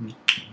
Mm.